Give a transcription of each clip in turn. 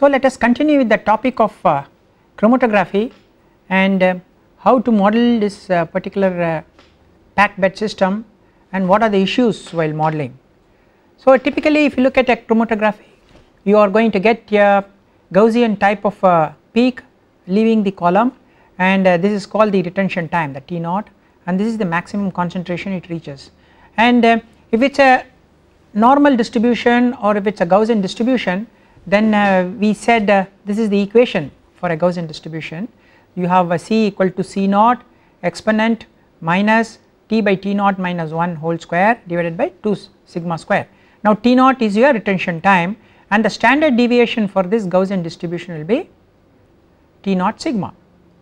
So let us continue with the topic of uh, chromatography and uh, how to model this uh, particular uh, packed bed system and what are the issues while modeling. So typically if you look at a chromatography you are going to get a Gaussian type of uh, peak leaving the column and uh, this is called the retention time the T naught and this is the maximum concentration it reaches and if it is a normal distribution or if it is a Gaussian distribution then uh, we said uh, this is the equation for a Gaussian distribution you have a C equal to C naught exponent minus T by T naught minus 1 whole square divided by 2 sigma square. Now T naught is your retention time and the standard deviation for this Gaussian distribution will be T naught sigma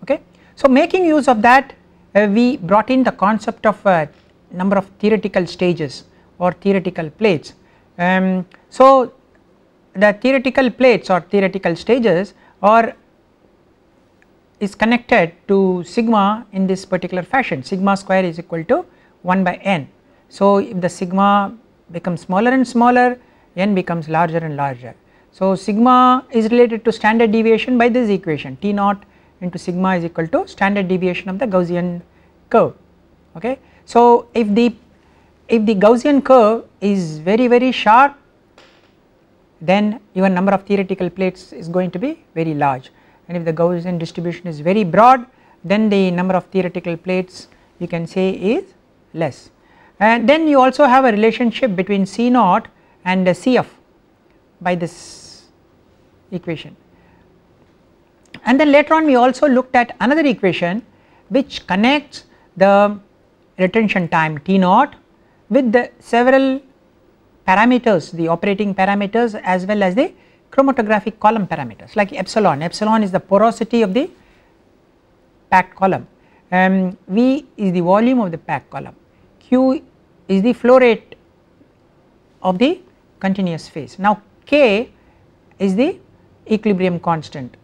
okay. So making use of that uh, we brought in the concept of uh, number of theoretical stages or theoretical plates. Um, so the theoretical plates or theoretical stages are is connected to sigma in this particular fashion sigma square is equal to 1 by n. So if the sigma becomes smaller and smaller n becomes larger and larger. So sigma is related to standard deviation by this equation T naught into sigma is equal to standard deviation of the Gaussian curve okay. So if the if the Gaussian curve is very very sharp then your number of theoretical plates is going to be very large and if the Gaussian distribution is very broad then the number of theoretical plates you can say is less. And then you also have a relationship between C naught and Cf by this equation. And then later on we also looked at another equation which connects the retention time T naught with the several parameters the operating parameters as well as the chromatographic column parameters like epsilon, epsilon is the porosity of the packed column, um, V is the volume of the packed column, Q is the flow rate of the continuous phase. Now K is the equilibrium constant.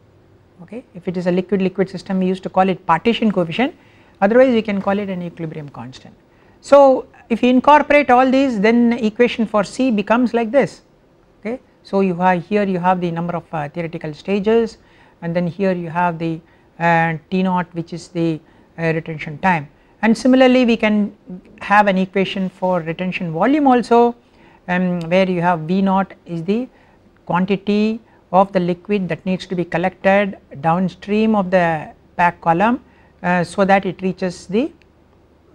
Okay? If it is a liquid liquid system we used to call it partition coefficient. Otherwise we can call it an equilibrium constant. So if you incorporate all these then equation for C becomes like this. Okay? So you have here you have the number of uh, theoretical stages and then here you have the uh, T naught which is the uh, retention time. And similarly we can have an equation for retention volume also um, where you have V naught is the quantity of the liquid that needs to be collected downstream of the pack column uh, so that it reaches the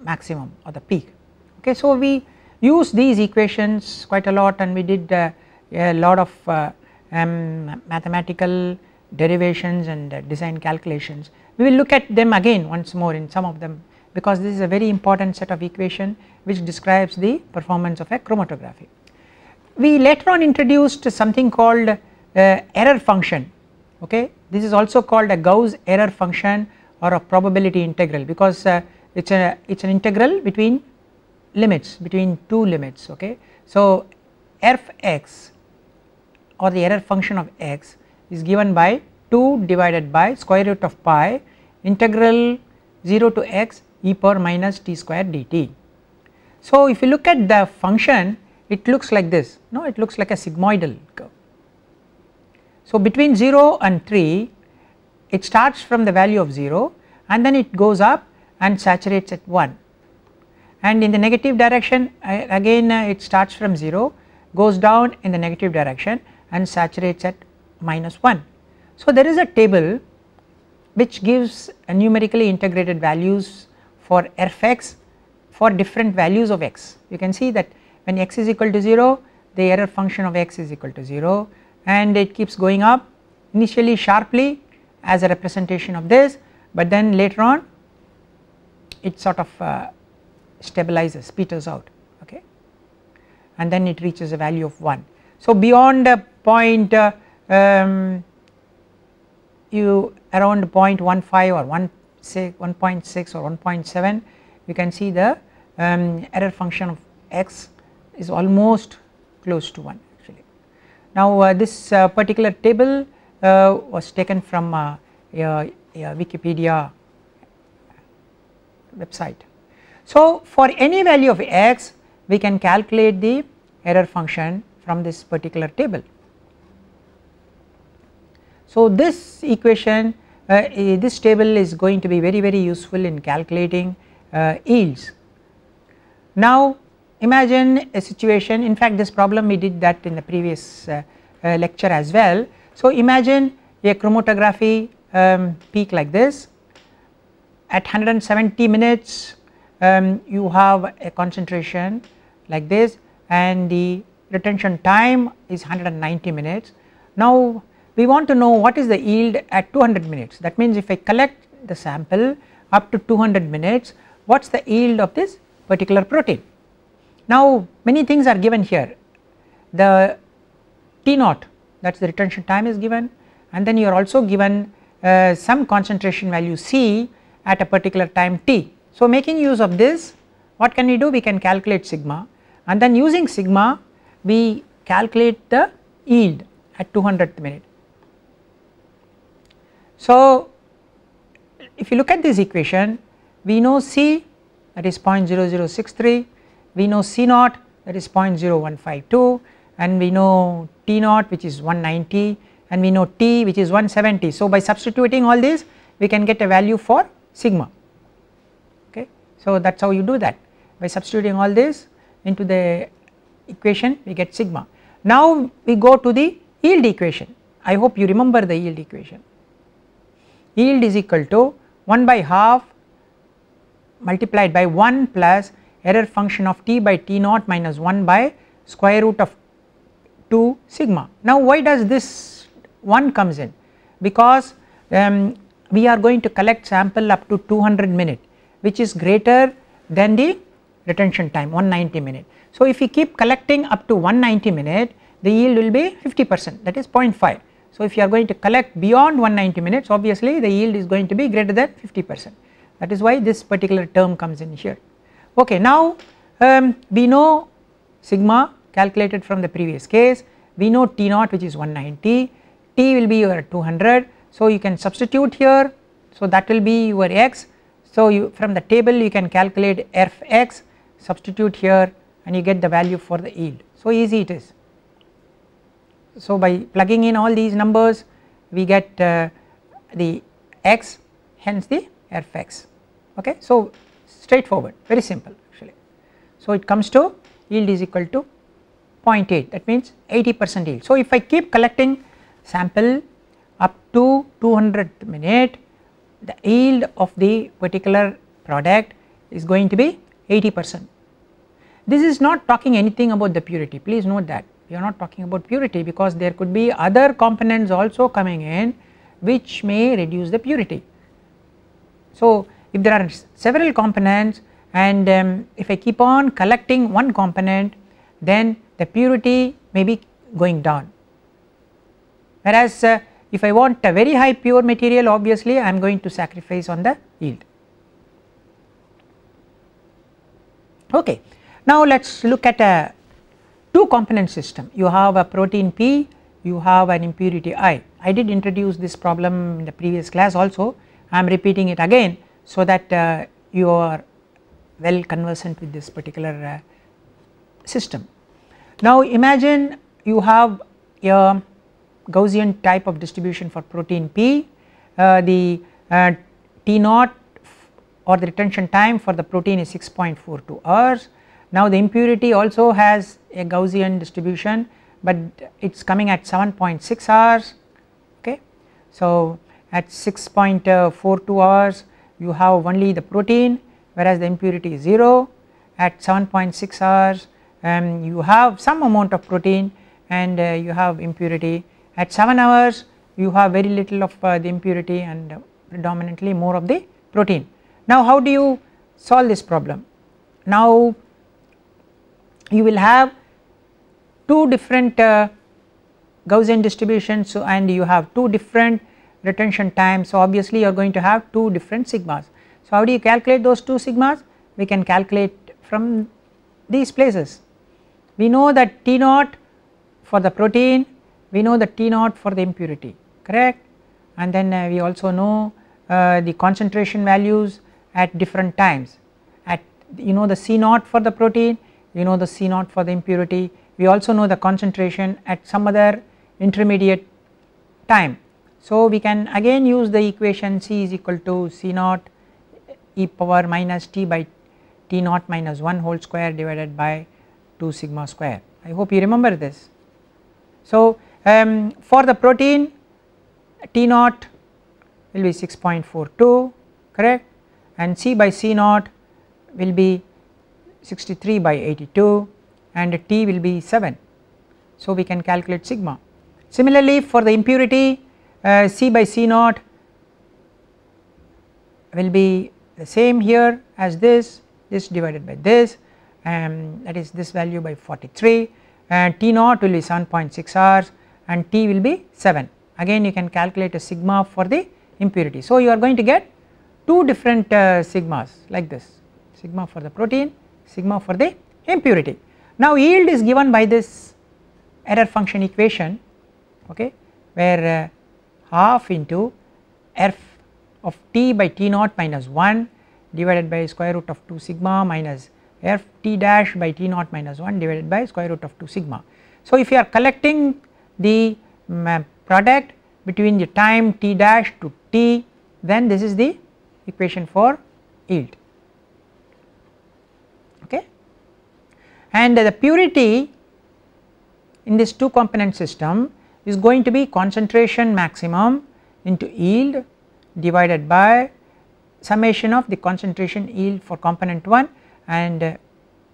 maximum or the peak okay. So we use these equations quite a lot and we did uh, a lot of uh, um, mathematical derivations and uh, design calculations. We will look at them again once more in some of them because this is a very important set of equation which describes the performance of a chromatography. We later on introduced something called uh, error function okay this is also called a Gauss error function or a probability integral because uh, it is a it is an integral between limits between two limits okay. So f(x) or the error function of x is given by 2 divided by square root of pi integral 0 to x e power minus t square dt. So if you look at the function it looks like this no it looks like a sigmoidal curve. So between 0 and 3 it starts from the value of 0 and then it goes up and saturates at 1 and in the negative direction again uh, it starts from 0 goes down in the negative direction and saturates at minus 1. So there is a table which gives numerically integrated values for fx for different values of x. You can see that when x is equal to 0 the error function of x is equal to 0 and it keeps going up initially sharply as a representation of this but then later on it sort of uh, stabilizes peters out okay and then it reaches a value of 1. So beyond a point uh, um, you around 0.15 or 1 say 1.6 or 1.7 you can see the um, error function of x is almost close to 1 actually. Now uh, this uh, particular table uh, was taken from uh, Wikipedia website. So for any value of x we can calculate the error function from this particular table. So this equation uh, this table is going to be very very useful in calculating uh, yields. Now imagine a situation in fact this problem we did that in the previous uh, uh lecture as well. So imagine a chromatography um, peak like this at 170 minutes um, you have a concentration like this and the retention time is 190 minutes. Now we want to know what is the yield at 200 minutes that means if I collect the sample up to 200 minutes what is the yield of this particular protein. Now many things are given here the T naught that is the retention time is given and then you are also given uh, some concentration value C at a particular time t. So making use of this what can we do we can calculate sigma and then using sigma we calculate the yield at 200th minute. So if you look at this equation we know C that is 0.0063, we know C naught that is 0.0152 and we know T naught which is 190 and we know T which is 170. So by substituting all this we can get a value for sigma. So that is how you do that. By substituting all this into the equation we get sigma. Now we go to the yield equation. I hope you remember the yield equation. Yield is equal to 1 by half multiplied by 1 plus error function of t by t naught minus 1 by square root of 2 sigma. Now why does this 1 comes in? Because um, we are going to collect sample up to 200 minute which is greater than the retention time 190 minute. So if we keep collecting up to 190 minute the yield will be 50 percent that is 0.5. So if you are going to collect beyond 190 minutes obviously the yield is going to be greater than 50 percent that is why this particular term comes in here. Okay now um, we know sigma calculated from the previous case we know T naught which is 190 T will be your 200 so you can substitute here so that will be your x so you from the table you can calculate f x substitute here and you get the value for the yield so easy it is. So by plugging in all these numbers we get uh, the x hence the f x okay so straightforward very simple actually. So it comes to yield is equal to 0.8 that means 80 percent yield. So if I keep collecting sample up to 200 minute the yield of the particular product is going to be 80 percent. This is not talking anything about the purity please note that we are not talking about purity because there could be other components also coming in which may reduce the purity. So if there are several components and um, if I keep on collecting one component then the purity may be going down whereas uh, if I want a very high pure material obviously I am going to sacrifice on the yield. Okay. Now let us look at a two component system you have a protein P you have an impurity I. I did introduce this problem in the previous class also I am repeating it again so that uh, you are well conversant with this particular uh, system. Now imagine you have a Gaussian type of distribution for protein P, uh, the uh, T naught or the retention time for the protein is 6.42 hours. Now the impurity also has a Gaussian distribution but it is coming at 7.6 hours okay. So at 6.42 hours you have only the protein whereas the impurity is 0 at 7.6 hours um, you have some amount of protein and uh, you have impurity at 7 hours you have very little of uh, the impurity and uh, predominantly more of the protein. Now how do you solve this problem? Now you will have two different uh, Gaussian distributions so and you have two different retention times so obviously you are going to have two different sigmas. So how do you calculate those two sigmas? We can calculate from these places. We know that T naught for the protein we know the T naught for the impurity correct? And then uh, we also know uh, the concentration values at different times. At you know the C naught for the protein you know the C naught for the impurity. We also know the concentration at some other intermediate time. So we can again use the equation C is equal to C naught e power minus T by T naught minus 1 whole square divided by 2 sigma square. I hope you remember this. So um, for the protein T naught will be 6.42 correct and C by C naught will be 63 by 82 and T will be 7. So we can calculate sigma. Similarly for the impurity uh, C by C naught will be the same here as this, this divided by this um, that is this value by 43 and T naught will be 7.6 hours and T will be 7 again you can calculate a sigma for the impurity. So you are going to get two different uh, sigmas like this sigma for the protein sigma for the impurity. Now yield is given by this error function equation okay where uh, half into f of t by t naught minus 1 divided by square root of 2 sigma minus f t dash by t naught minus 1 divided by square root of 2 sigma. So if you are collecting the um, product between the time t dash to t then this is the equation for yield. Okay? And the purity in this two component system is going to be concentration maximum into yield divided by summation of the concentration yield for component 1 and uh,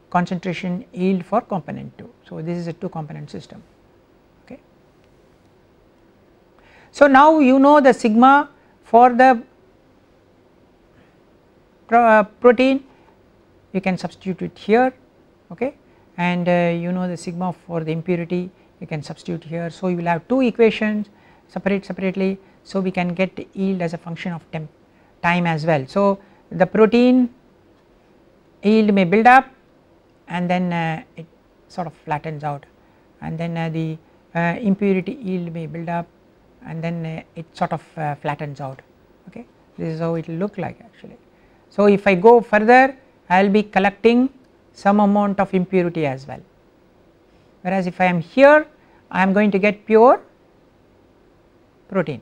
concentration yield for component 2. So, this is a two component system okay. So, now you know the sigma for the uh, protein you can substitute it here okay and uh, you know the sigma for the impurity you can substitute here. So, you will have two equations separate separately. So, we can get yield as a function of temp time as well. So, the protein yield may build up and then uh, it sort of flattens out and then uh, the uh, impurity yield may build up and then uh, it sort of uh, flattens out okay this is how it will look like actually. So, if I go further I will be collecting some amount of impurity as well whereas if I am here I am going to get pure protein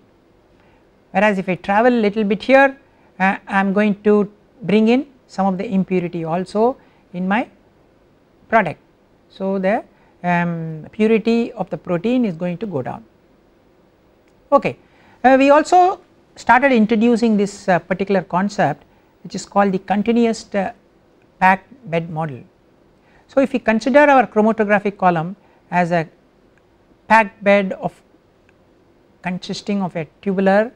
whereas if I travel little bit here uh, I am going to bring in some of the impurity also in my product. So, the um, purity of the protein is going to go down. Okay. Uh, we also started introducing this uh, particular concept which is called the continuous uh, packed bed model. So, if we consider our chromatographic column as a packed bed of consisting of a tubular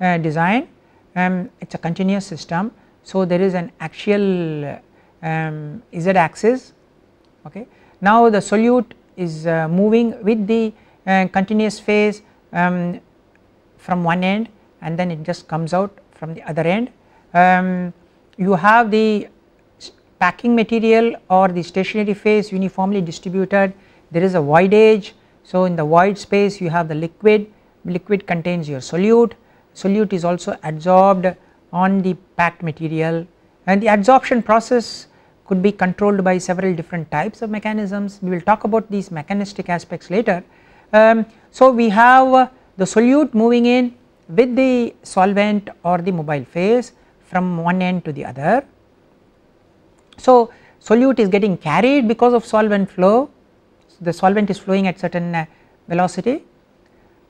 uh, design um, it is a continuous system. So, there is an axial um, z axis okay. Now the solute is uh, moving with the uh, continuous phase um, from one end and then it just comes out from the other end. Um, you have the packing material or the stationary phase uniformly distributed there is a voidage. So, in the void space you have the liquid, liquid contains your solute solute is also adsorbed on the packed material and the adsorption process could be controlled by several different types of mechanisms we will talk about these mechanistic aspects later. Um, so we have the solute moving in with the solvent or the mobile phase from one end to the other. So solute is getting carried because of solvent flow. The solvent is flowing at certain uh, velocity.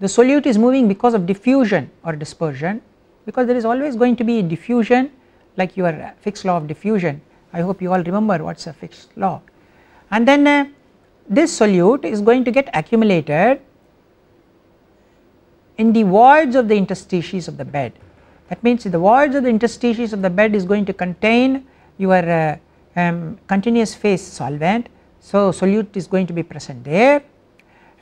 The solute is moving because of diffusion or dispersion because there is always going to be diffusion like your Fick's law of diffusion. I hope you all remember what is a Fick's law. And then uh, this solute is going to get accumulated in the voids of the interstices of the bed that means the voids of the interstices of the bed is going to contain your uh, um, continuous phase solvent so solute is going to be present there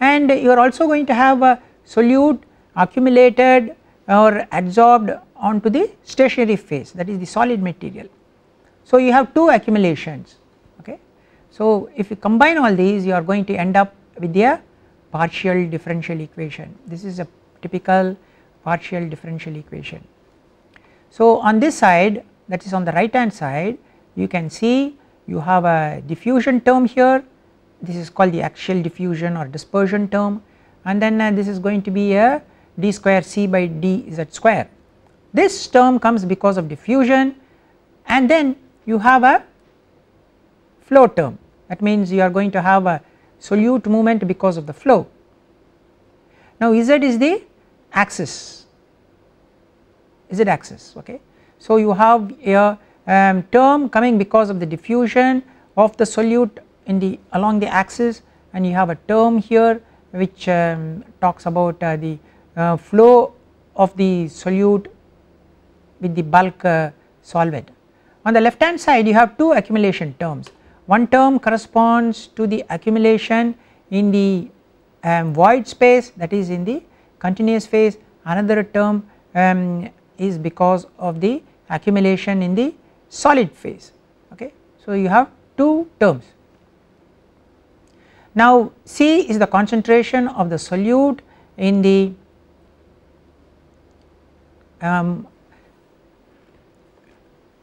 and you are also going to have a solute accumulated or adsorbed onto the stationary phase that is the solid material. So you have two accumulations okay. So if you combine all these you are going to end up with a partial differential equation this is a typical partial differential equation. So on this side that is on the right hand side you can see you have a diffusion term here this is called the axial diffusion or dispersion term and then uh, this is going to be a d square c by dz square. This term comes because of diffusion and then you have a flow term that means you are going to have a solute movement because of the flow. Now z is the axis z axis okay. So you have a um, term coming because of the diffusion of the solute in the along the axis and you have a term here which um, talks about uh, the uh, flow of the solute with the bulk uh, solvent. On the left hand side you have two accumulation terms one term corresponds to the accumulation in the um, void space that is in the continuous phase another term um, is because of the accumulation in the solid phase okay. So you have two terms. Now C is the concentration of the solute in the um,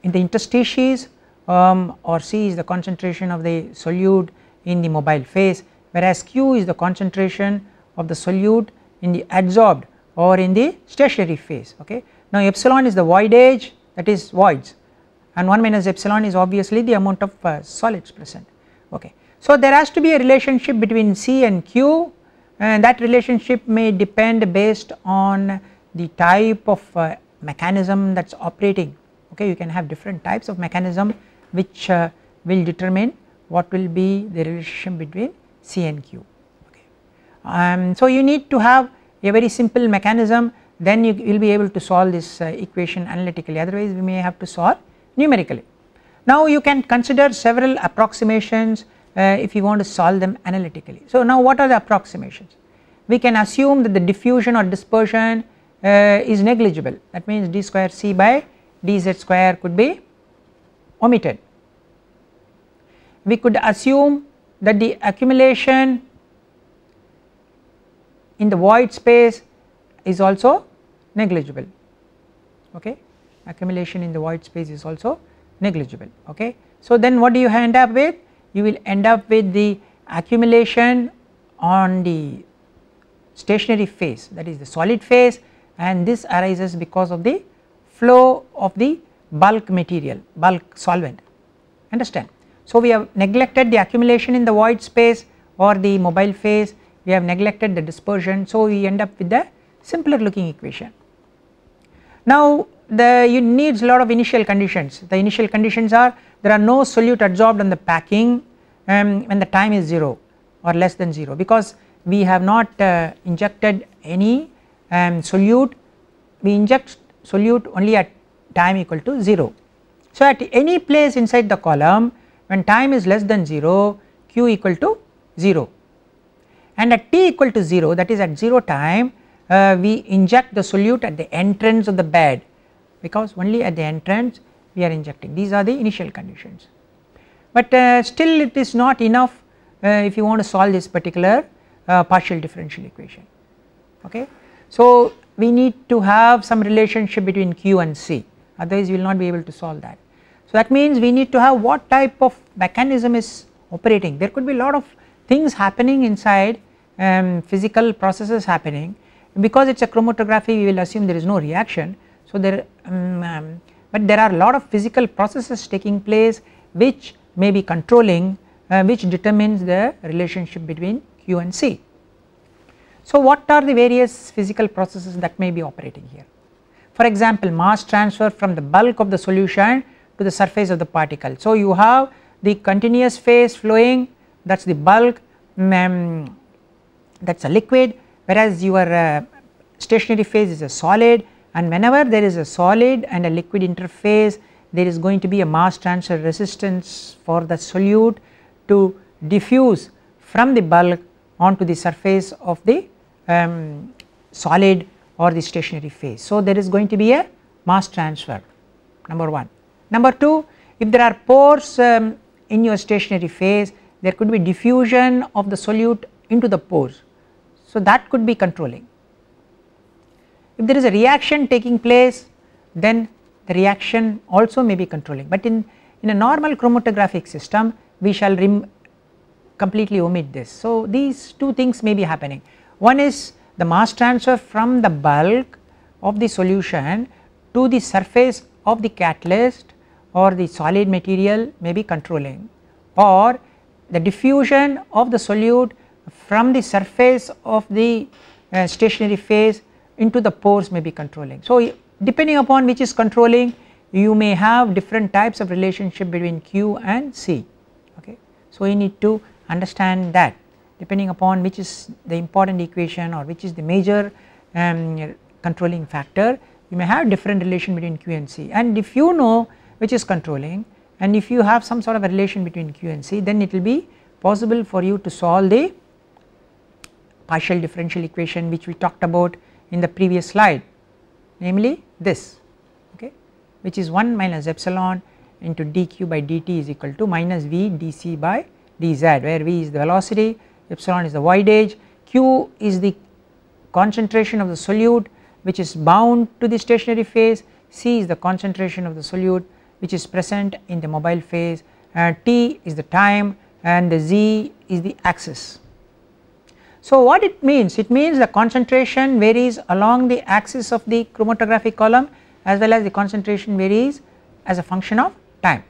in the interstices um, or C is the concentration of the solute in the mobile phase whereas Q is the concentration of the solute in the adsorbed or in the stationary phase okay. Now epsilon is the voidage that is voids and 1 minus epsilon is obviously the amount of uh, solids present okay. So there has to be a relationship between C and Q and that relationship may depend based on the type of uh, mechanism that is operating okay you can have different types of mechanism which uh, will determine what will be the relationship between C and Q. Um, so you need to have a very simple mechanism then you will be able to solve this uh, equation analytically otherwise we may have to solve numerically. Now you can consider several approximations uh, if you want to solve them analytically. So now what are the approximations? We can assume that the diffusion or dispersion uh, is negligible that means d square c by dz square could be omitted. We could assume that the accumulation in the void space is also negligible. Okay? Accumulation in the void space is also negligible. Okay. So then what do you end up with? You will end up with the accumulation on the stationary phase that is the solid phase and this arises because of the flow of the bulk material bulk solvent. Understand. So we have neglected the accumulation in the void space or the mobile phase we have neglected the dispersion so we end up with the simpler looking equation. Now the you needs a lot of initial conditions the initial conditions are there are no solute adsorbed on the packing um, when the time is 0 or less than 0 because we have not uh, injected any um, solute we inject solute only at time equal to 0. So at any place inside the column when time is less than 0 q equal to 0 and at t equal to 0 that is at 0 time uh, we inject the solute at the entrance of the bed because only at the entrance we are injecting these are the initial conditions. But uh, still it is not enough uh, if you want to solve this particular uh, partial differential equation okay. So we need to have some relationship between q and c otherwise we will not be able to solve that. So that means we need to have what type of mechanism is operating there could be a lot of things happening inside um, physical processes happening because it is a chromatography we will assume there is no reaction. So there um, um, but there are a lot of physical processes taking place which may be controlling uh, which determines the relationship between q and c. So what are the various physical processes that may be operating here? For example mass transfer from the bulk of the solution to the surface of the particle. So you have the continuous phase flowing that is the bulk um, that is a liquid whereas your uh, stationary phase is a solid and whenever there is a solid and a liquid interface there is going to be a mass transfer resistance for the solute to diffuse from the bulk onto the surface of the um, solid or the stationary phase. So there is going to be a mass transfer number 1. Number 2 if there are pores um, in your stationary phase there could be diffusion of the solute into the pores. So that could be controlling. If there is a reaction taking place then the reaction also may be controlling but in, in a normal chromatographic system we shall completely omit this. So these two things may be happening one is the mass transfer from the bulk of the solution to the surface of the catalyst or the solid material may be controlling or the diffusion of the solute from the surface of the uh, stationary phase into the pores may be controlling. So, depending upon which is controlling you may have different types of relationship between Q and C okay. So, you need to understand that depending upon which is the important equation or which is the major um, controlling factor you may have different relation between Q and C and if you know which is controlling and if you have some sort of a relation between Q and C then it will be possible for you to solve the partial differential equation which we talked about in the previous slide namely this okay which is 1 minus epsilon into dq by dt is equal to minus v dc by dz where v is the velocity epsilon is the voidage q is the concentration of the solute which is bound to the stationary phase c is the concentration of the solute which is present in the mobile phase and t is the time and the z is the axis. So what it means? It means the concentration varies along the axis of the chromatographic column as well as the concentration varies as a function of time.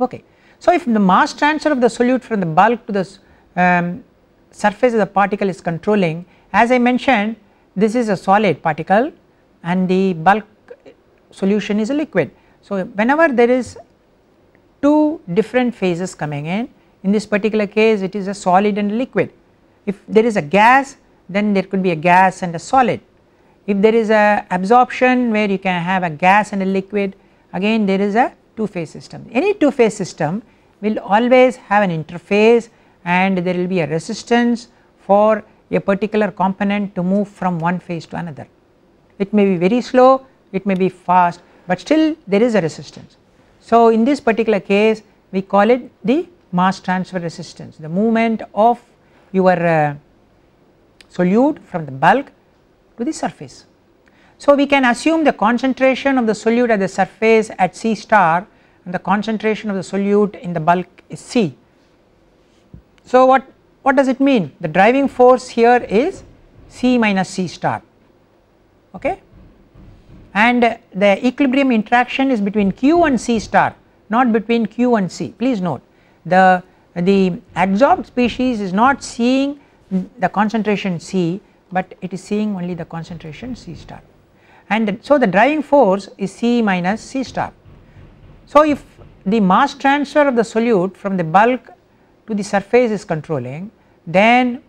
Okay. So if the mass transfer of the solute from the bulk to the um, surface of the particle is controlling as I mentioned this is a solid particle and the bulk solution is a liquid. So whenever there is two different phases coming in in this particular case it is a solid and liquid. If there is a gas then there could be a gas and a solid. If there is a absorption where you can have a gas and a liquid again there is a two phase system. Any two phase system will always have an interface and there will be a resistance for a particular component to move from one phase to another. It may be very slow, it may be fast but still there is a resistance. So in this particular case we call it the mass transfer resistance the movement of your uh, solute from the bulk to the surface. So we can assume the concentration of the solute at the surface at C star and the concentration of the solute in the bulk is C. So what, what does it mean? The driving force here is C minus C star okay and the equilibrium interaction is between Q and C star not between Q and C please note the, the adsorbed species is not seeing the concentration C but it is seeing only the concentration C star and so the driving force is C minus C star. So if the mass transfer of the solute from the bulk to the surface is controlling then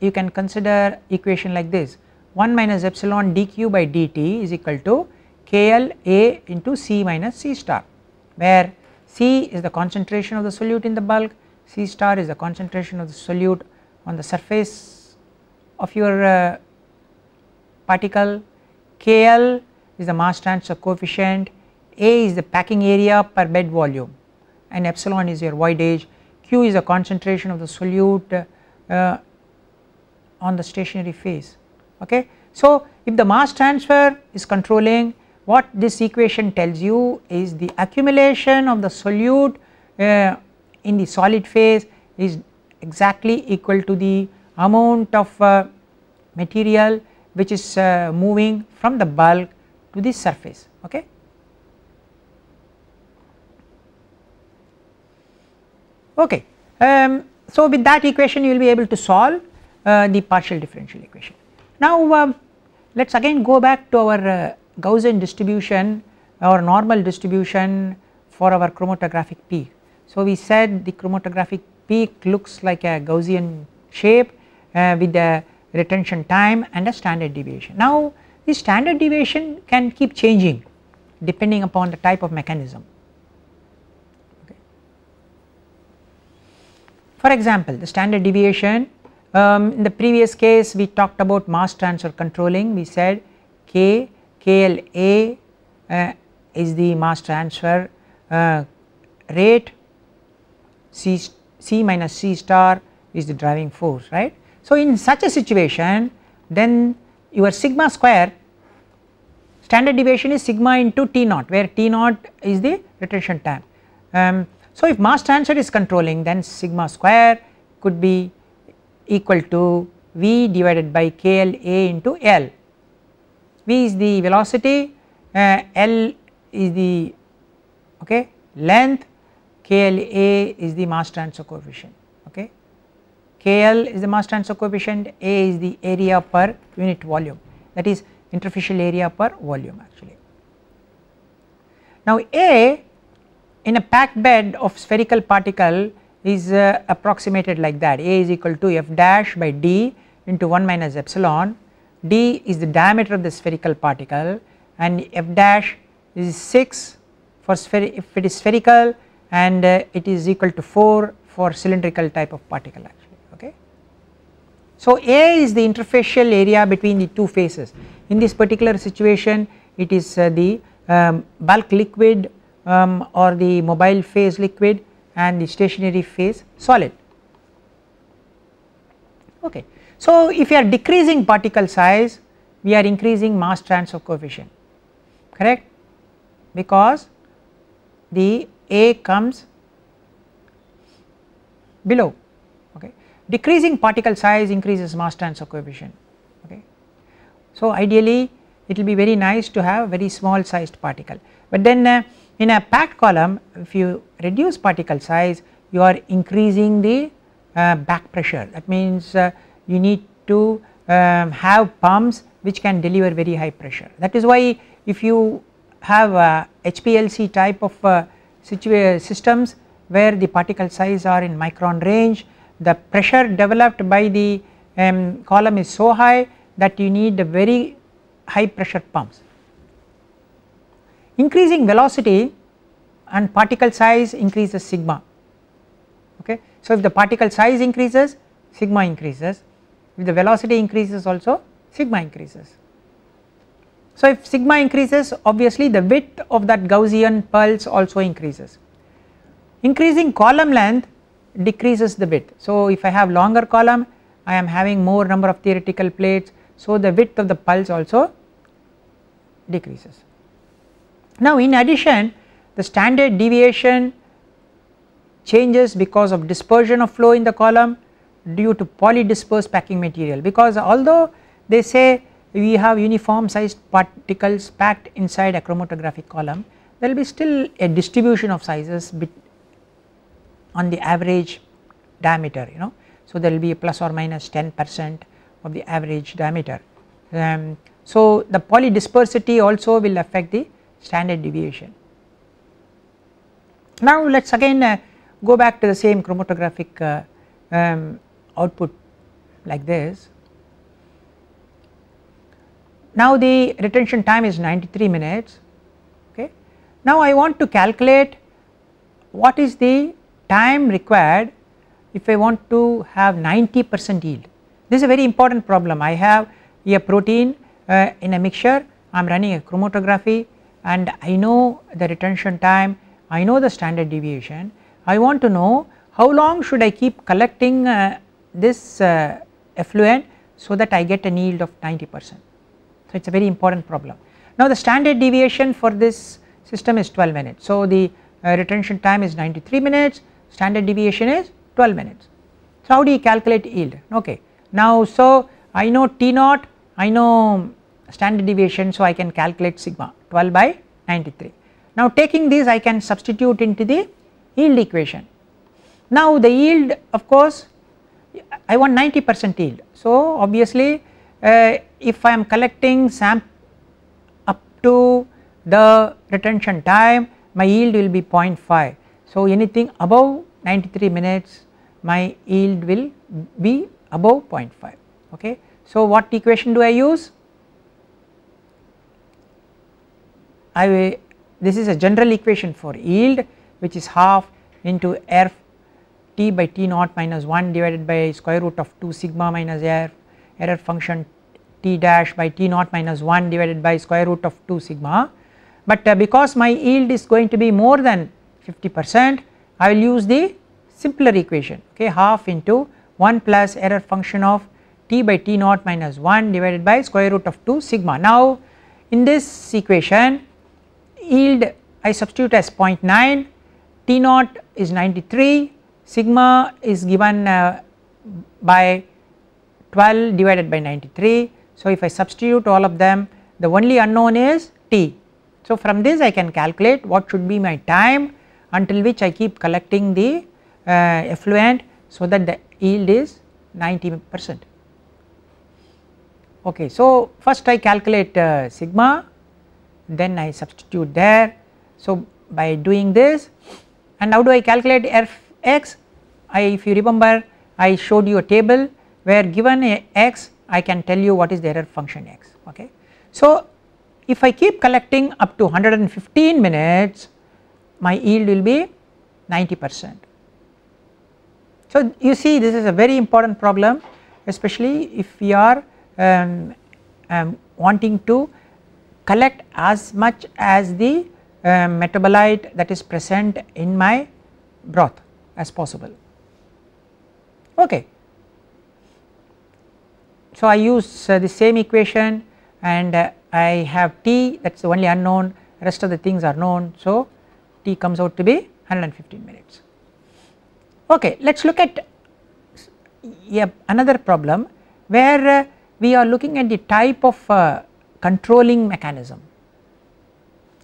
you can consider equation like this 1 minus epsilon dq by dt is equal to KL A into C minus C star where C is the concentration of the solute in the bulk, C star is the concentration of the solute on the surface of your uh, particle, KL is the mass transfer coefficient, A is the packing area per bed volume and epsilon is your voidage, Q is the concentration of the solute uh, on the stationary phase okay. So if the mass transfer is controlling what this equation tells you is the accumulation of the solute uh, in the solid phase is exactly equal to the amount of uh, material which is uh, moving from the bulk to the surface okay. Okay. Um, so with that equation you will be able to solve uh, the partial differential equation. Now um, let us again go back to our uh, Gaussian distribution or normal distribution for our chromatographic peak. So we said the chromatographic peak looks like a Gaussian shape uh, with the retention time and a standard deviation. Now the standard deviation can keep changing depending upon the type of mechanism. Okay. For example the standard deviation um, in the previous case we talked about mass transfer controlling we said k KLA uh, is the mass transfer uh, rate C, C minus C star is the driving force right. So in such a situation then your sigma square standard deviation is sigma into T naught where T naught is the retention time. Um, so if mass transfer is controlling then sigma square could be equal to V divided by KLA into L. V is the velocity, uh, L is the okay length, KLA is the mass transfer coefficient okay. KL is the mass transfer coefficient, A is the area per unit volume that is interfacial area per volume actually. Now A in a packed bed of spherical particle is uh, approximated like that A is equal to F dash by D into 1 minus epsilon d is the diameter of the spherical particle and f dash is 6 for if it is spherical and uh, it is equal to 4 for cylindrical type of particle actually okay. So A is the interfacial area between the two faces in this particular situation it is uh, the um, bulk liquid um, or the mobile phase liquid and the stationary phase solid okay. So if you are decreasing particle size we are increasing mass transfer coefficient correct? Because the A comes below okay? Decreasing particle size increases mass transfer coefficient okay. So ideally it will be very nice to have very small sized particle. But then uh, in a packed column if you reduce particle size you are increasing the uh, back pressure. That means uh, you need to um, have pumps which can deliver very high pressure. That is why if you have a HPLC type of uh, systems where the particle size are in micron range, the pressure developed by the um, column is so high that you need very high pressure pumps. Increasing velocity and particle size increases sigma okay. So if the particle size increases sigma increases if the velocity increases also sigma increases. So if sigma increases obviously the width of that Gaussian pulse also increases. Increasing column length decreases the width. So if I have longer column I am having more number of theoretical plates so the width of the pulse also decreases. Now in addition the standard deviation changes because of dispersion of flow in the column due to polydispersed packing material because although they say we have uniform sized particles packed inside a chromatographic column there will be still a distribution of sizes on the average diameter you know. So there will be a plus or minus 10 percent of the average diameter. Um, so the polydispersity also will affect the standard deviation. Now let us again uh, go back to the same chromatographic uh, um, output like this. Now the retention time is 93 minutes okay. Now I want to calculate what is the time required if I want to have 90 percent yield. This is a very important problem I have a protein uh, in a mixture I am running a chromatography and I know the retention time I know the standard deviation I want to know how long should I keep collecting uh, this uh, effluent so that I get a yield of 90 percent. So it is a very important problem. Now the standard deviation for this system is 12 minutes. So the uh, retention time is 93 minutes, standard deviation is 12 minutes. So how do you calculate yield? Okay. Now so I know T naught, I know standard deviation so I can calculate sigma 12 by 93. Now taking this I can substitute into the yield equation. Now the yield of course I want 90 percent yield. So obviously uh, if I am collecting sample up to the retention time my yield will be 0.5. So anything above 93 minutes my yield will be above 0.5 okay. So what equation do I use? I this is a general equation for yield which is half into f t by t naught minus 1 divided by square root of 2 sigma minus error, error function t dash by t naught minus 1 divided by square root of 2 sigma but uh, because my yield is going to be more than 50 percent I will use the simpler equation okay half into 1 plus error function of t by t naught minus 1 divided by square root of 2 sigma. Now in this equation yield I substitute as 0.9 t naught is 93 sigma is given uh, by 12 divided by 93. So if I substitute all of them the only unknown is T. So from this I can calculate what should be my time until which I keep collecting the uh, effluent so that the yield is 90 percent. Okay, so first I calculate uh, sigma then I substitute there. So by doing this and how do I calculate fx I if you remember I showed you a table where given a x I can tell you what is the error function x okay. So if I keep collecting up to 115 minutes my yield will be 90 percent. So you see this is a very important problem especially if we are um, um, wanting to collect as much as the uh, metabolite that is present in my broth as possible. Okay. So I use uh, the same equation and uh, I have T that is the only unknown rest of the things are known. So T comes out to be 115 minutes. Okay, let us look at yeah, another problem where uh, we are looking at the type of uh, controlling mechanism.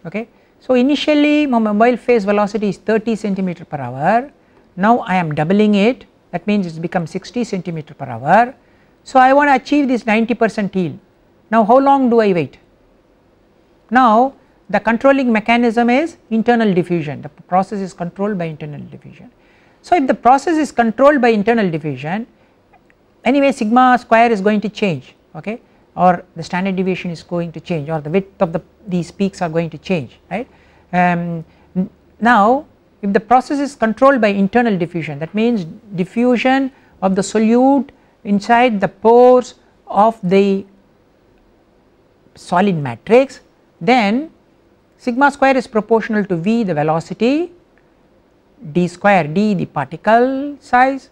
Okay. So initially my mobile phase velocity is 30 centimeter per hour, now I am doubling it that means it has become 60 centimeter per hour. So I want to achieve this 90 percent yield, now how long do I wait? Now the controlling mechanism is internal diffusion, the process is controlled by internal diffusion. So if the process is controlled by internal diffusion anyway sigma square is going to change okay or the standard deviation is going to change or the width of the these peaks are going to change right. Um, now if the process is controlled by internal diffusion that means diffusion of the solute inside the pores of the solid matrix then sigma square is proportional to v the velocity d square d the particle size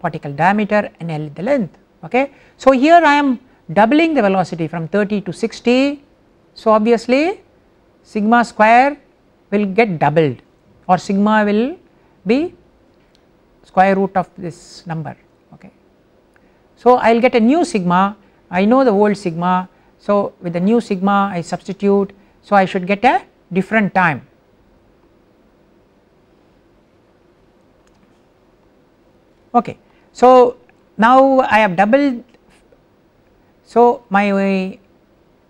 particle diameter and L the length okay. So here I am doubling the velocity from 30 to 60 so obviously sigma square will get doubled or sigma will be square root of this number okay. So I will get a new sigma I know the old sigma so with the new sigma I substitute so I should get a different time okay. So now I have doubled so my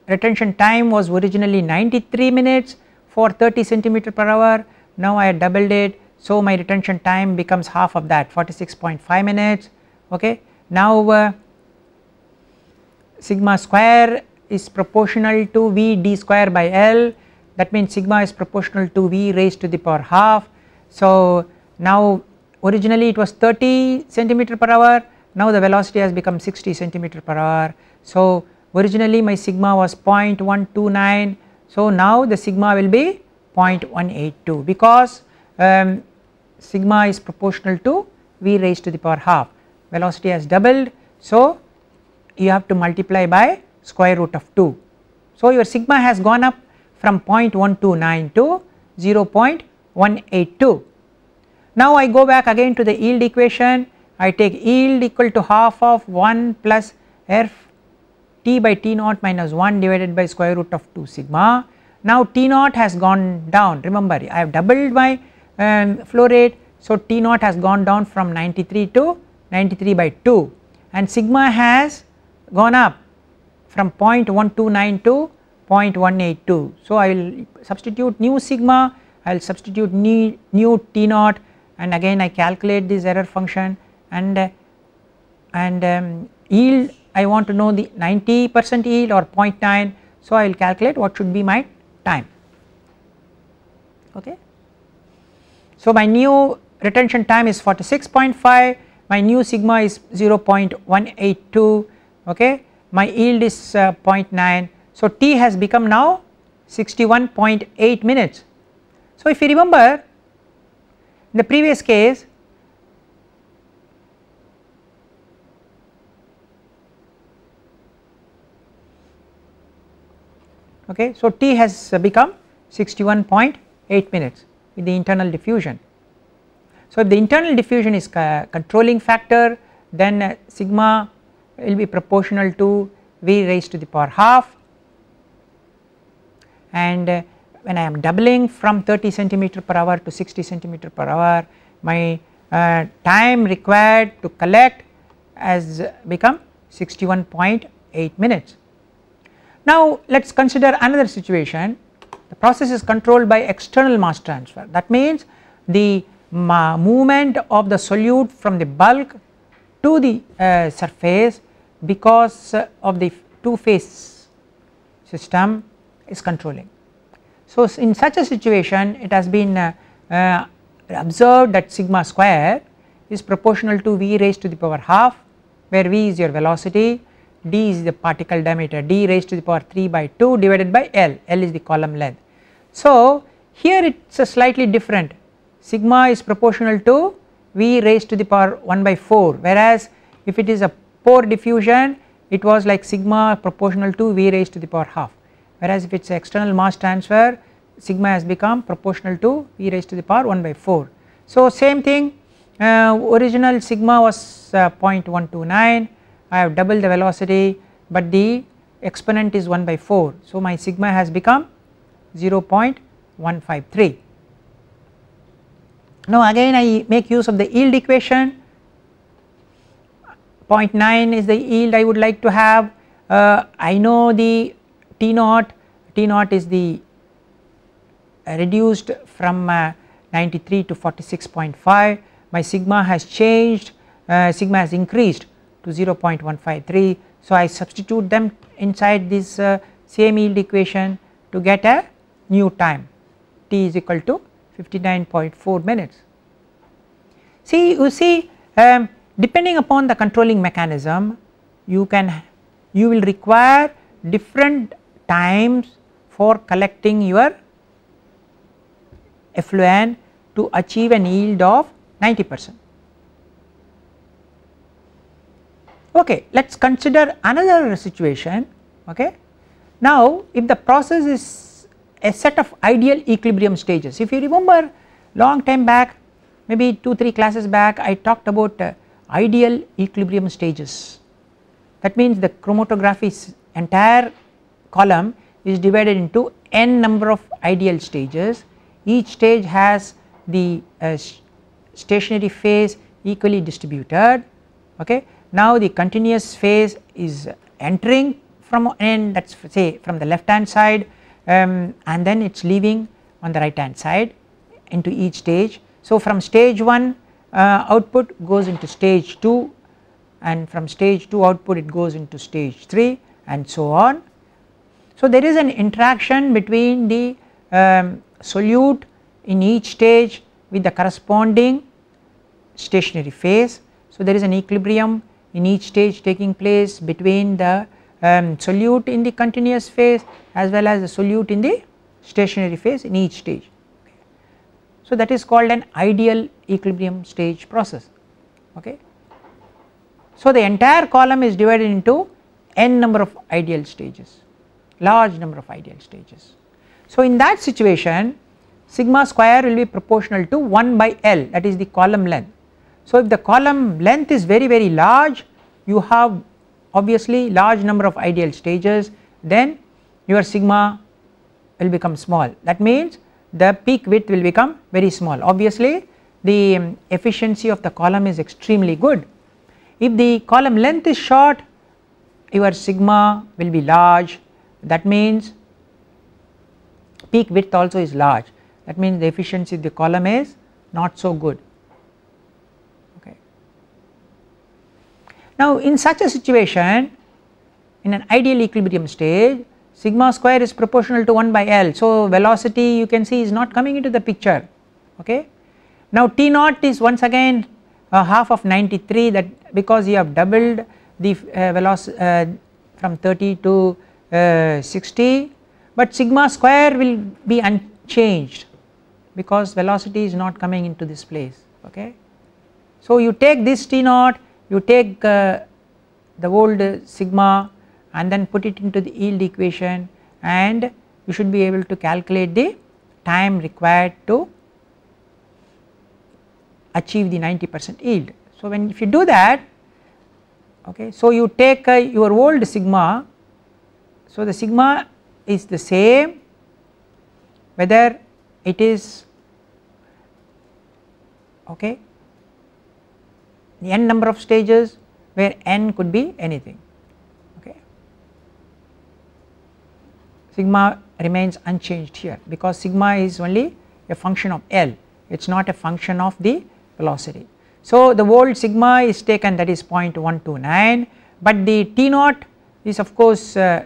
retention time was originally 93 minutes for 30 centimeter per hour now I doubled it so my retention time becomes half of that 46.5 minutes okay. Now uh, sigma square is proportional to V d square by L that means sigma is proportional to V raised to the power half. So now originally it was 30 centimeter per hour now the velocity has become 60 centimeter per hour. So originally my sigma was 0.129 so now the sigma will be 0.182 because um, sigma is proportional to v raised to the power half. Velocity has doubled. So you have to multiply by square root of 2. So your sigma has gone up from 0.129 to 0.182 now I go back again to the yield equation, I take yield equal to half of 1 plus f t by t naught minus 1 divided by square root of 2 sigma. Now t naught has gone down. Remember I have doubled my um, flow rate. So t naught has gone down from 93 to 93 by 2 and sigma has gone up from 0.129 to 0.182. So I will substitute new sigma. I will substitute new, new t naught. And again I calculate this error function. And and um, yield I want to know the 90 percent yield or 0.9 so I will calculate what should be my time okay. So my new retention time is 46.5 my new sigma is 0.182 okay my yield is uh, 0.9 so T has become now 61.8 minutes. So if you remember in the previous case okay so T has become 61.8 minutes with the internal diffusion. So if the internal diffusion is controlling factor then uh, sigma will be proportional to v raised to the power half and uh, when I am doubling from 30 centimeter per hour to 60 centimeter per hour my uh, time required to collect has become 61.8 minutes. Now let us consider another situation the process is controlled by external mass transfer that means the movement of the solute from the bulk to the uh, surface because of the two phase system is controlling. So in such a situation it has been uh, uh, observed that sigma square is proportional to v raised to the power half where v is your velocity d is the particle diameter. D raised to the power 3 by 2 divided by L, L is the column length. So here it is a slightly different. Sigma is proportional to V raised to the power 1 by 4 whereas if it is a pore diffusion it was like sigma proportional to V raised to the power half. Whereas if it is external mass transfer sigma has become proportional to V raised to the power 1 by 4. So same thing uh, original sigma was uh, 0.129 I have doubled the velocity but the exponent is 1 by 4 so my sigma has become 0.153. Now again I make use of the yield equation. 0.9 is the yield I would like to have. Uh, I know the T naught. T naught is the reduced from uh, 93 to 46.5 my sigma has changed. Uh, sigma has increased to 0.153 so I substitute them inside this uh, same yield equation to get a new time t is equal to 59.4 minutes. See you see um, depending upon the controlling mechanism you can you will require different times for collecting your effluent to achieve an yield of 90 percent. Okay, let us consider another situation. Okay. Now, if the process is a set of ideal equilibrium stages. If you remember long time back maybe 2 3 classes back I talked about uh, ideal equilibrium stages that means the chromatography's entire column is divided into n number of ideal stages each stage has the uh, stationary phase equally distributed okay now the continuous phase is entering from n that is say from the left hand side um, and then it is leaving on the right hand side into each stage. So from stage 1 uh, output goes into stage 2 and from stage 2 output it goes into stage 3 and so on. So there is an interaction between the um, solute in each stage with the corresponding stationary phase. So there is an equilibrium in each stage taking place between the um, solute in the continuous phase as well as the solute in the stationary phase in each stage. So that is called an ideal equilibrium stage process okay. So the entire column is divided into n number of ideal stages large number of ideal stages. So in that situation sigma square will be proportional to 1 by L that is the column length. So if the column length is very very large you have obviously large number of ideal stages then your sigma will become small. That means the peak width will become very small. Obviously the um, efficiency of the column is extremely good. If the column length is short your sigma will be large. That means peak width also is large. That means the efficiency of the column is not so good Now in such a situation in an ideal equilibrium stage sigma square is proportional to 1 by L. So velocity you can see is not coming into the picture okay. Now T naught is once again half of 93 that because you have doubled the uh, velocity uh, from 30 to uh, 60 but sigma square will be unchanged because velocity is not coming into this place okay. So you take this T naught you take uh, the old sigma and then put it into the yield equation and you should be able to calculate the time required to achieve the 90 percent yield. So when if you do that okay. So you take uh, your old sigma, so the sigma is the same whether it is okay n number of stages where n could be anything okay sigma remains unchanged here because sigma is only a function of L it is not a function of the velocity. So the old sigma is taken that is 0.129 but the T naught is of course uh,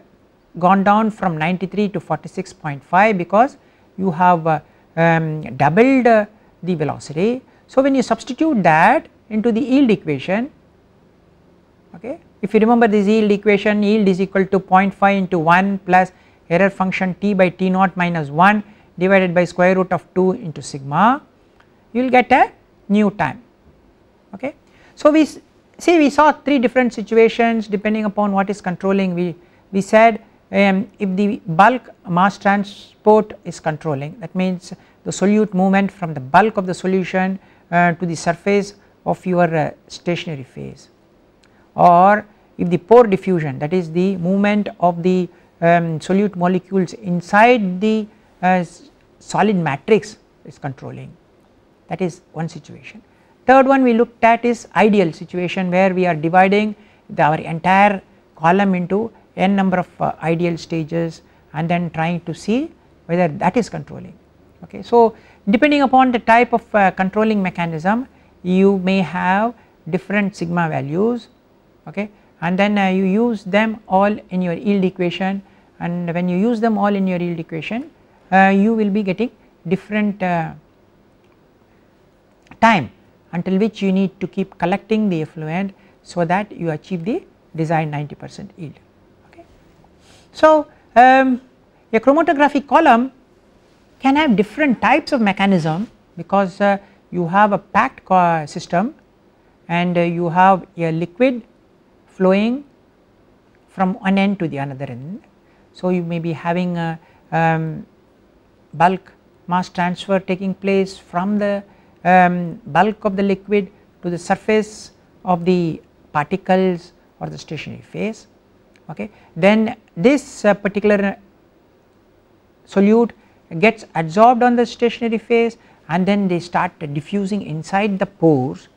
gone down from 93 to 46.5 because you have uh, um, doubled uh, the velocity. So when you substitute that into the yield equation. Okay? If you remember this yield equation yield is equal to 0.5 into 1 plus error function t by t naught minus 1 divided by square root of 2 into sigma. You will get a new time. Okay. So we see we saw three different situations depending upon what is controlling. We, we said um, if the bulk mass transport is controlling that means the solute movement from the bulk of the solution uh, to the surface of your uh, stationary phase or if the pore diffusion that is the movement of the um, solute molecules inside the uh, solid matrix is controlling that is one situation. Third one we looked at is ideal situation where we are dividing the, our entire column into n number of uh, ideal stages and then trying to see whether that is controlling okay. So depending upon the type of uh, controlling mechanism you may have different sigma values okay and then uh, you use them all in your yield equation and when you use them all in your yield equation uh, you will be getting different uh, time until which you need to keep collecting the effluent so that you achieve the desired 90 percent yield okay. So um, a chromatographic column can have different types of mechanism because uh, you have a packed system and uh, you have a liquid flowing from one end to the another end. So you may be having a um, bulk mass transfer taking place from the um, bulk of the liquid to the surface of the particles or the stationary phase okay. Then this uh, particular solute gets adsorbed on the stationary phase and then they start diffusing inside the pores.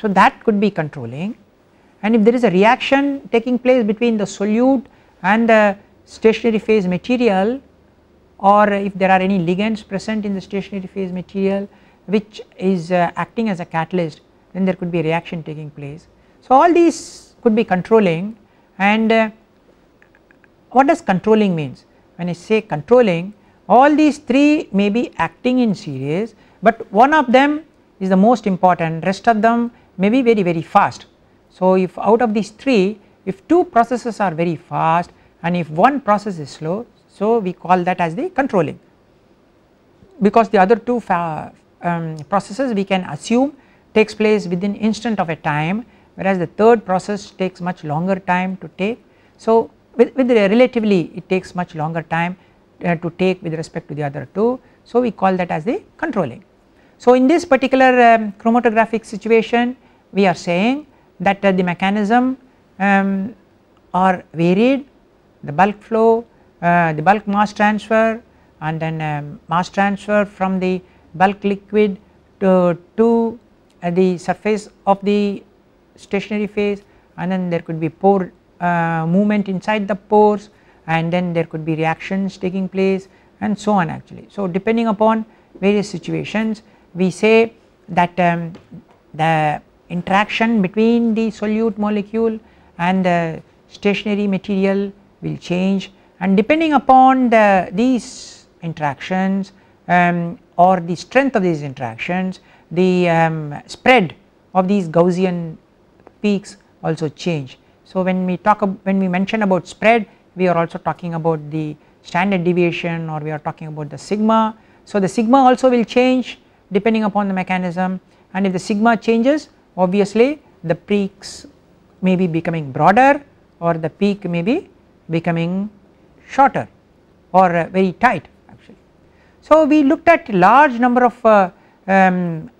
So that could be controlling and if there is a reaction taking place between the solute and the stationary phase material or if there are any ligands present in the stationary phase material which is uh, acting as a catalyst then there could be a reaction taking place. So all these could be controlling and uh, what does controlling means when I say controlling all these three may be acting in series but one of them is the most important rest of them may be very very fast. So if out of these three if two processes are very fast and if one process is slow so we call that as the controlling because the other two um, processes we can assume takes place within instant of a time whereas the third process takes much longer time to take. So with, with relatively it takes much longer time uh, to take with respect to the other two. So we call that as the controlling. So in this particular um, chromatographic situation we are saying that uh, the mechanism um, are varied. The bulk flow, uh, the bulk mass transfer and then um, mass transfer from the bulk liquid to, to uh, the surface of the stationary phase. And then there could be pore uh, movement inside the pores and then there could be reactions taking place and so on actually. So depending upon various situations we say that um, the interaction between the solute molecule and the stationary material will change and depending upon the these interactions um, or the strength of these interactions the um, spread of these Gaussian peaks also change. So when we talk when we mention about spread we are also talking about the standard deviation or we are talking about the sigma. So the sigma also will change depending upon the mechanism and if the sigma changes obviously the peaks may be becoming broader or the peak may be becoming shorter or uh, very tight actually. So we looked at large number of uh, um,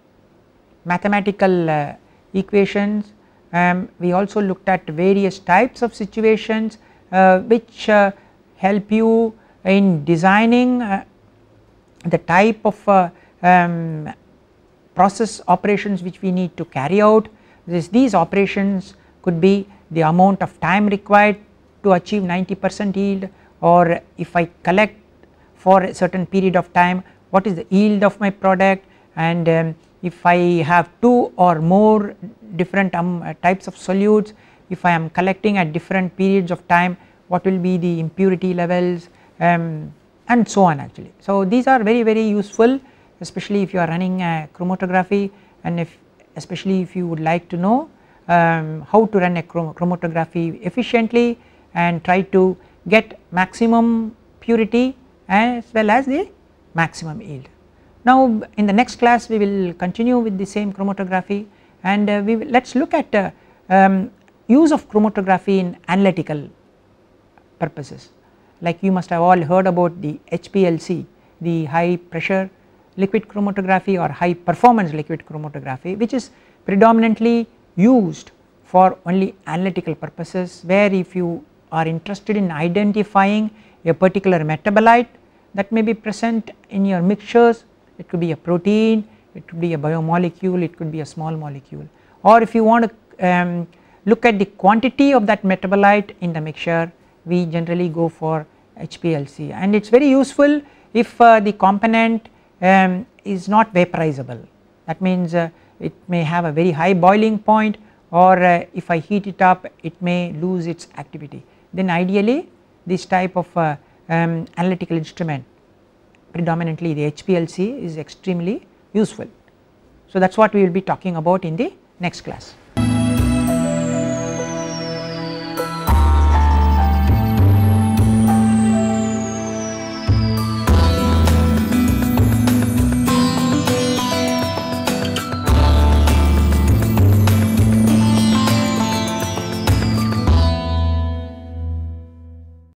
mathematical uh, equations um, we also looked at various types of situations which uh, help you in designing uh, the type of uh, um, process operations which we need to carry out. This, these operations could be the amount of time required to achieve 90 percent yield or if I collect for a certain period of time what is the yield of my product? And um, if I have two or more different um, uh, types of solutes if I am collecting at different periods of time what will be the impurity levels um, and so on actually. So these are very very useful especially if you are running a chromatography and if especially if you would like to know um, how to run a chromatography efficiently and try to get maximum purity as well as the maximum yield. Now in the next class we will continue with the same chromatography and uh, we let us look at uh, um, use of chromatography in analytical purposes. Like you must have all heard about the HPLC the high pressure liquid chromatography or high performance liquid chromatography which is predominantly used for only analytical purposes where if you are interested in identifying a particular metabolite that may be present in your mixtures it could be a protein it could be a biomolecule it could be a small molecule. Or if you want to um, look at the quantity of that metabolite in the mixture we generally go for HPLC and it is very useful if uh, the component um, is not vaporizable that means uh, it may have a very high boiling point or uh, if I heat it up it may lose its activity then ideally this type of uh, um, analytical instrument predominantly the HPLC is extremely useful. So that is what we will be talking about in the next class.